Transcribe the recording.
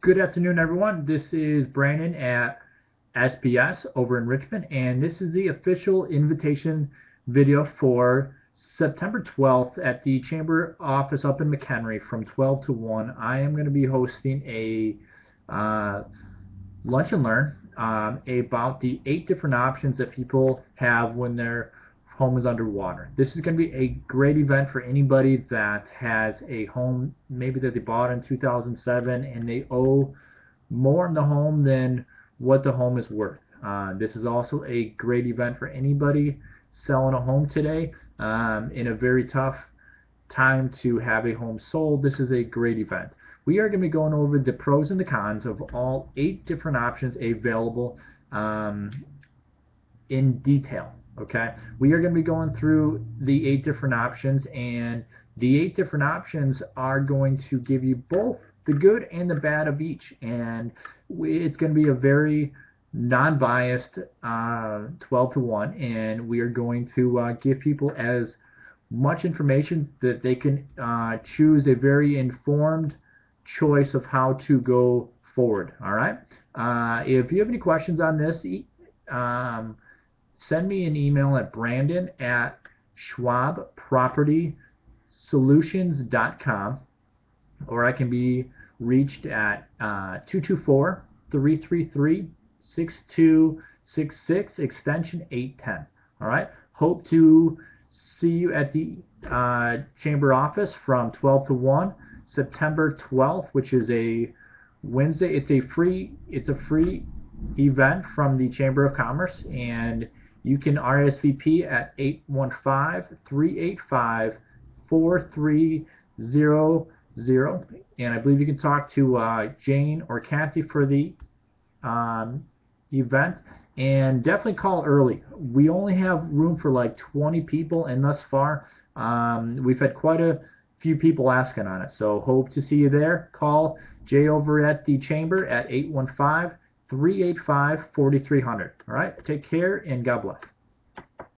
Good afternoon, everyone. This is Brandon at SPS over in Richmond, and this is the official invitation video for September 12th at the Chamber office up in McHenry from 12 to 1. I am going to be hosting a uh, lunch and learn um, about the eight different options that people have when they're home is underwater. This is going to be a great event for anybody that has a home maybe that they bought in 2007 and they owe more in the home than what the home is worth. Uh, this is also a great event for anybody selling a home today um, in a very tough time to have a home sold. This is a great event. We are going to be going over the pros and the cons of all eight different options available um, in detail. Okay, we are going to be going through the eight different options, and the eight different options are going to give you both the good and the bad of each, and it's going to be a very non-biased uh, 12 to 1 and we are going to uh, give people as much information that they can uh, choose a very informed choice of how to go forward all right? Uh, if you have any questions on this um, send me an email at brandon at schwabpropertysolutions.com or I can be reached at uh, 224 333 6266 extension 810. All right. Hope to see you at the uh, chamber office from 12 to 1 September 12th, which is a Wednesday. It's a free it's a free event from the Chamber of Commerce and you can RSVP at 815-385-4300 and I believe you can talk to uh, Jane or Kathy for the um, event and definitely call early. We only have room for like 20 people and thus far um, we've had quite a few people asking on it. So hope to see you there. Call Jay over at the chamber at 815 385 4300. All right, take care and God bless.